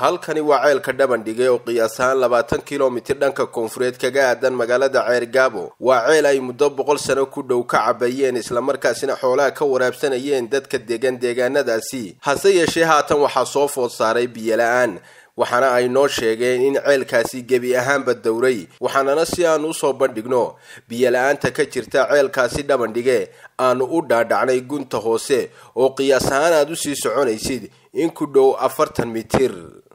halkani waa ceelka dhabandhige oo qiyaas ahaan labaatan kilomitir dhanka koonfureed kaga aadan magaalada ceergaabo waa ceel ay muddo boqol sano ku dhow ka cabayeen islamarkaasina xoolaha ka waraabsanayeen dadka degan deegaanadaasi. Hase yeeshee haatan waxaa soo food saaray biyola-aan waxaana ay noo sheegeen in ceelkaasi gebi ahaanba dowray waxaanana si aanu u soo bandhigno biyola-aanta ka jirta ceelkaasi dhabandhige aanu u dhaadhacnay gunta hoose oo qiyaas ahaan aad u sii soconaysid in ku dhow afartan mitir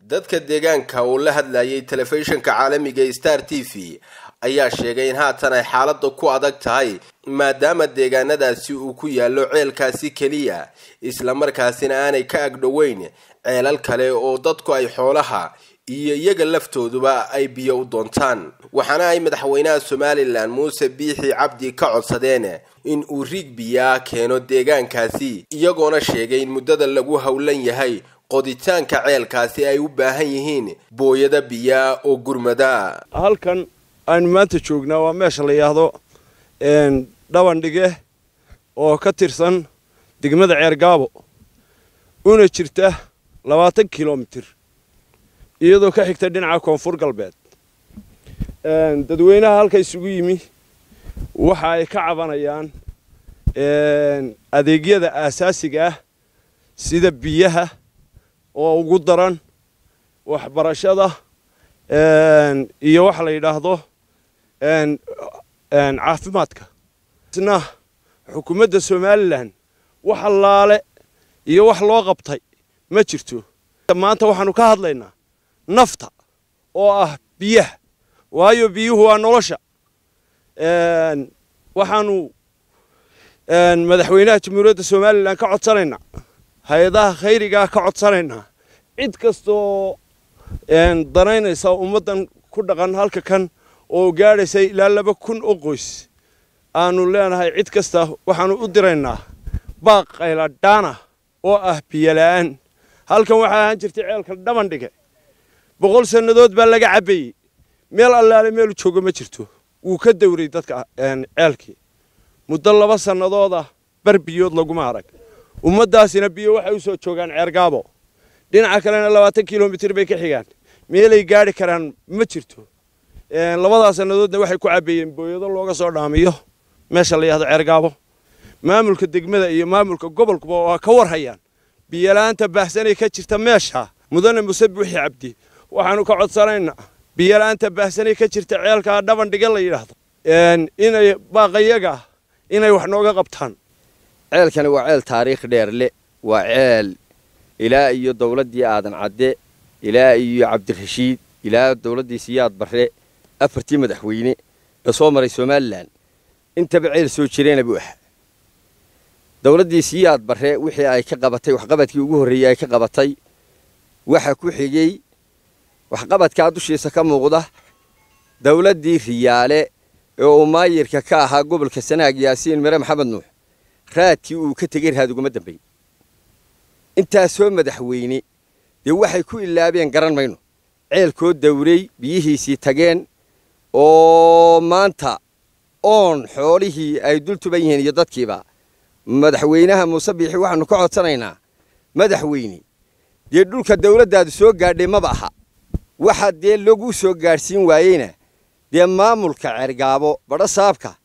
dadka deegaanka uu la hadlayay telefishinka caalamiga star t v ayaa sheegay in haatan ay xaaladda ku adag tahay maadaama deegaanadaasi uu ku yaallo ceelkaasi keliya islamarkaasina aanay ka agdhoweyn ceelal kale oo dadku ay xoolaha iyo iyaga laftooduba ay biyo u doontaan. Waxaana ay madaxweynaha somalilan muuse biixi cabdi ka codsadeen in uu riig biyaa keeno deegaankaasi iyagoona sheegay in muddada lagu howlan yahay qoditaanka ceelkaasi ay u baahan yihiin booyada biyaa oo gurmada. Halkan aynu maanta joognaa waa meesha la yidhaahdo dhabandhige oo ka tirsan degmada ceergaabo una jirta labaatan kilomitir iyadoo ka xigta dhinaca koonfur galbeed. Dadweynaha halka isugu yimi waxa ay ka cabanayaan adeegyada aasaasiga ah sida biyaha oo ugu daran waxbarashada iyo waxa la yidhaahdo caafimaadka. Isna xukuumadda somalilan wax allaale iyo wax loo qabtay ma jirto. Maanta waxaanu ka hadlaynaa nafta oo ah biyaha waayo biyuhu waa nolosha. Waxaanu madaxweynaha jamhuuriyadda somalilan ka codsanaynaa hay'adaha khayrigaa ka codsanaynaa cid kastaoo danaynaysa ummaddan ku dhaqan halka kan oo gaadhaysa ilaa laba kun oo qoys aanu leenahay cid kasta waxaanu u diraynaa baaq qayladhaana oo ah biyola'aan halkan waxaa ahaan jirtay ceelka dhabandhige boqol sannadood baa laga cabbayey meel allaale meelu joogo ma jirto. Wuu ka dawray dadka ceelkii. Muddo laba sannadooda bar biyood laguma arag ummaddaasina biyo waxay u soo joogaan ceergaabo dhinaca kalena labaatan kilomitir bay ka xigaan. Meelay gaadhi karaan ma jirto. Labadaa sannadoodna waxay ku cabbeeyeen booyado looga soo dhaamiyo. Meesha la yidhahdo ceergaabo maamulka degmada iyo maamulka gobolkuba waa ka war hayaan biyola'aanta baahsanay ka jirta meesha. Mudane muse buuxi cabdi. Waxaanu ka codsanaynaa. Biyola'aanta baahsanay ka jirta ceelkaa dhabandhige la yidhaahdo. Inay baaqayaga inay wax nooga qabtaan ceelkani waa ceel taariikh dheer le. Waa ceel ilaa iyo dawladdii aadan cadde ilaa iyo cabdirashiid ilaa dawladdii siyaad barre afartii madaxweyne ee soo maray somalilan intaba ceel soo jireena buu ahaa. Dawladdii siyaad barre wixii ay ka qabatay waxqabadkii ugu horreeyey ay ka qabatay waxa ku xigey waxqabadkaa dushiisa ka muuqda dawladdii riyaale ee uu maayirka ka ahaa gobolka sanaag yaasiin mere maxamed nuux raadkii uu ka tegey raad uguma dambayn intaasoo madaxweyne dee waxay ku ilaabeen garan mayno. Ceelkoo dawrey biyihiisii tageen oo maanta oon xoolihii ay dul tuban yihiin iyo dadkiiba. Madaxweynaha muuse biixi waxaanu ka codsanaynaa madaxweyne dee dhulka dawladdaadu soo gaadhay maba aha. Waxa dee lagu soo gaadhsiin waayeyna dee maamulka cergaabo badho saabka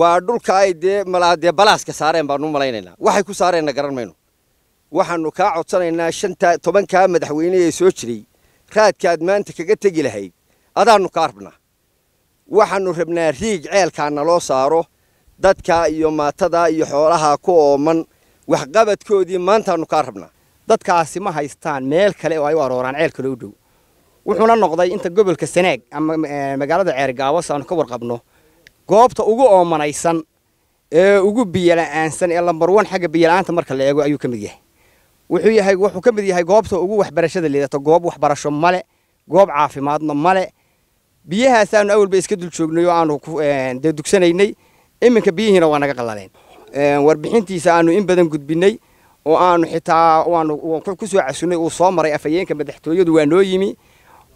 waa dhulka ay dee malaa dee balaaska saareen baanu malaynaynaa waxay ku saareenna garan mayno. Waxaanu kaa codsanaynaa shantaa tobankaa madaxweyne ee soo jiray. Raadkaad maanta kaga tegi lahayd adaannu kaa rabnaa. Waxaannu rabnaa riig ceelkaa naloo saaro dadkaa iyo maatadaa iyo xoolahaa ku ooman waxqabadkoodii maantaannu kaa rabnaa. Dadkaasi ma haystaan meel kale oo ay u arooraan ceel kale u dhow. Wuxuuna noqday inta gobolka sanaag ama magaalada ceergaabo si aanu ka warqabno goobta ugu oomanaysan ee ugu biyola'aansan ee lambar wan xagga biyola'aanta marka la eego ayuu ka mid yahay. Wuxuu yahay wuxuu ka mid yahay goobta ugu waxbarashada liidato goob waxbarasho male goob caafimaadna male. Biyahaasaanu awalba iska dul joognay oo aanu dee dugsanaynay iminka biyihiina waa naga qallaleen. Warbixintiisa aanu in badan gudbinay oo aanu xitaa waanu ku soo casunnay uu soo maray afhayeenka madaxtooyadu waa noo yimi.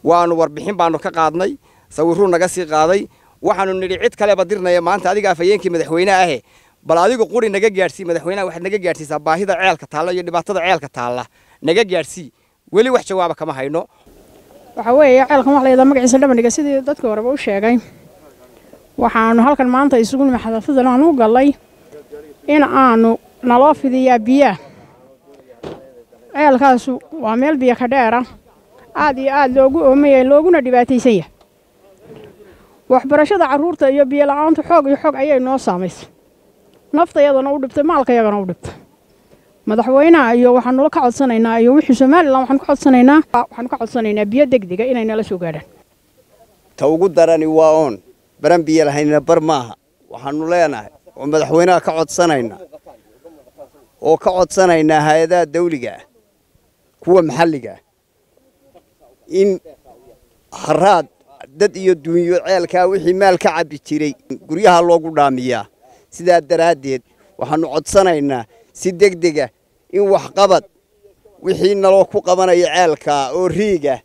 Waanu warbixin baanu ka qaadnay sawirruu naga sii qaaday waxaanu nidhi cid kaleba dirnaya maanta adiga afhayeenkii madaxweyne ahe. Bal adigu quri naga gaadhsii madaxweynaha waxaad naga gaadhsiisaa baahida ceelka taalla iyo dhibaatada ceelka taalla. Naga gaadhsii. Weli wax jawaaba kama hayno. Waxaa weeye ceelkan wax layidhaha magaciisa dhabandhiga sidii dadkii horeba u sheegay. Waxaanu halkan maanta isugu nimi xadafidan aan u gallay in aanu naloo fidiyaa biyaha. Ceelkaasu waa meel biyo ka dheera. Aad iyo aad loogu oomaya looguna dhibaataysan yahay waxbarashada carruurta iyo biyo la'aantu xoog iyo xoog ayay noo saamaysay. Naftayadana u dhibtay maalkayagana u dhibtay. Madaxweynaha iyo waxaanula ka codsanaynaa iyo wixii somalilan waxaan ka codsanaynaa waxaanu ka codsanaynaa biyo degdega inay nala soo gaadhaan. Ta ugu darani waa oon baran biyo lahaynina bar maaha. Waxaanu leenahay oo madaxweynaha ka codsanaynaa oo ka codsanaynaa hay'adaha dawliga ah kuwa maxalliga ah in haraad dad iyo duunyo ceelkaa wixii maal ka cabbi jiray. Guryaha loogu dhaamiyaa. Sidaa daraaddeed waxaannu codsanaynaa si degdega in waxqabad wixii naloo ku qabanaya ceelkaa oo riiga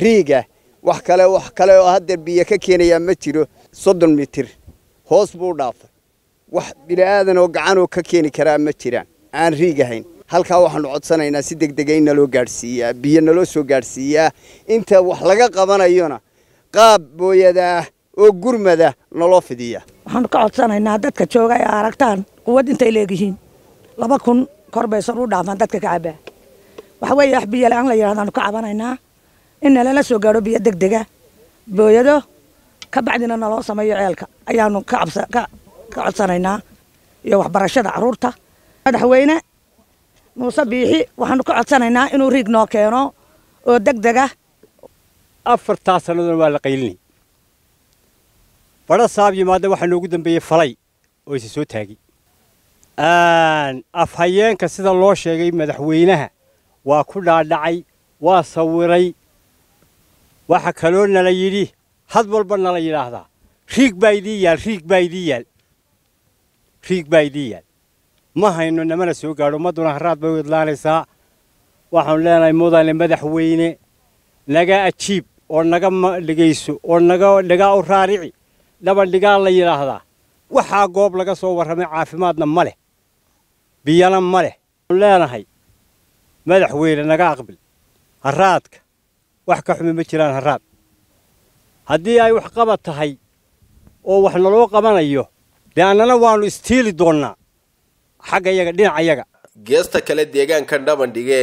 riiga wax kale wax kale oo haddeer biyo ka keenayaa ma jiro soddon mitir. Hoos buu dhaafay. Wax bili'aadan oo gacanoo ka keeni karaa ma jiraan. Aan riig ahayn. Halkaa waxaannu codsanaynaa si degdega in naloo gaadhsiiyaa biyo naloo soo gaadhsiiyaa. Inta wax laga qabanayona qaab booyadaa oo gurmada naloo fidiya. Waxaanu ka codsanaynaa dadka jooga ee aragtaan quwad intay leegyihiin laba kun kor bay sor u dhaafaan dadka ka cabaa waxa weeye wax biyo la'aan la yidhahdaanu ka cabanaynaa in nalala soo gaadho biyo degdega booyado ka bacdina naloo sameeyo ceelka. Ayaanu ka codsanaynaa iyo waxbarashada carruurta madaxweyne muuse biixi waxaanu ka codsanaynaa inuu riig noo keeno oo degdega afartaa sannadoona waa la qaylinay badha saab yimaadda waxaa noogu dambeeyey falay oo isa soo taagay afhayeenka sida loo sheegay madaxweynaha waa ku dhaadhacay waa sawiray. Waxa kaloo nala yidhi had walba nala yidhaahdaa. Riig baa idii yaal riig baa idii yaal. Riig baa idii yaal. Ma hayno namana soo gaadho ummadduna haraad bay u idlaanaysaa. Waxaanu leenahay mudane madaxweyne. Naga ajiib oo naga dhegayso oo naga dhagaa u raarici dhabandhigaa la yidhaahdaa waxaa goob laga soo warramay caafimaadna ma leh biyana ma leh. Waxaanu leenahay madaxweyne naga aqbil haraadka wax ka xumi ma jiraan haraad. Haddii ay wax qabad tahay oo wax naloo qabanayo dee annana waannu istiili doonnaa xagga yaga dhinacayaga geesta kale deegaanka dhabandhige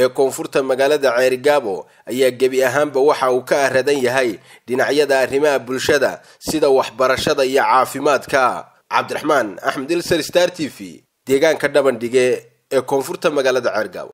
ee koonfurta magaalada ceerigaabo ayaa gebi ahaanba waxa uu ka aradan yahay dhinacyada arrimaha bulshada sida waxbarashada iyo caafimaadka. Cabdiraxmaan axmed ilser star t v deegaanka dhabandhige ee koonfurta magaalada ceergaabo